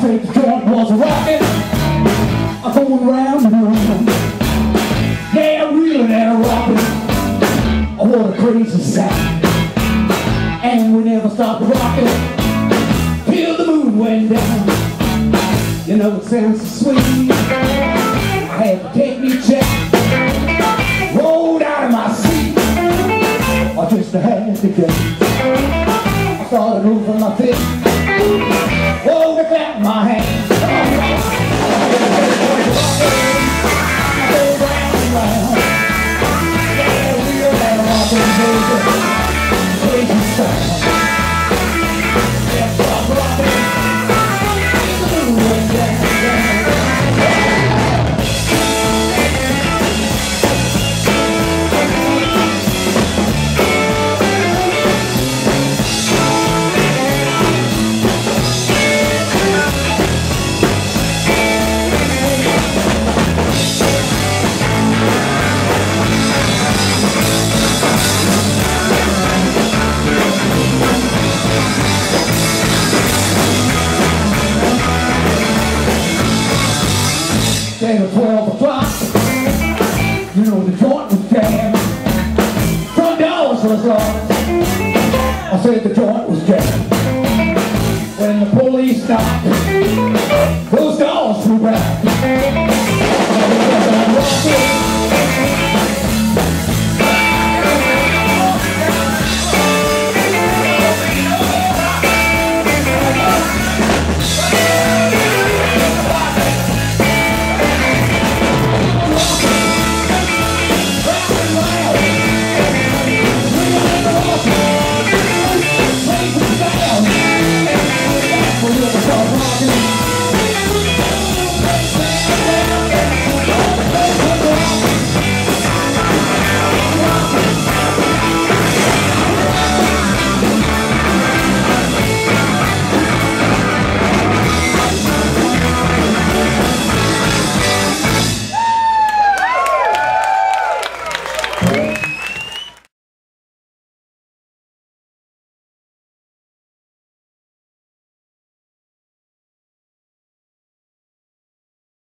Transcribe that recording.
the joint was rocking. Going round the room. Yeah, reeling and rocking. Oh, what a crazy sound. And we never stopped rocking till the moon went down. You know it sounds so sweet. I had to take me check. Rolled out of my seat. I just had to go. I started moving my feet. Ten or twelve o'clock, you know the joint was jammed. Front doors was locked. I said the.